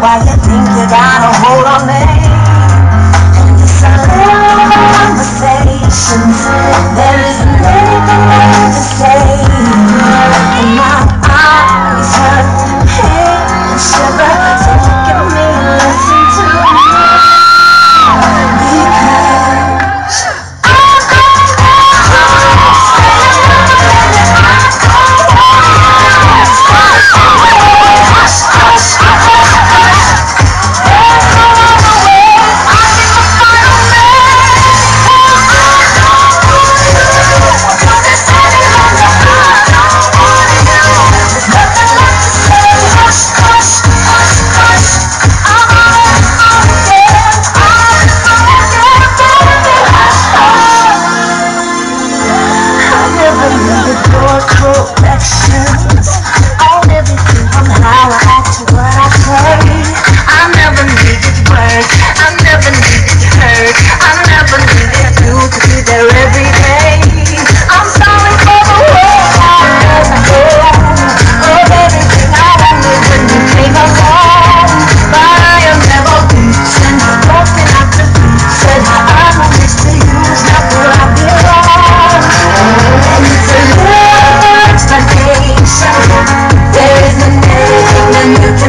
why you think you got you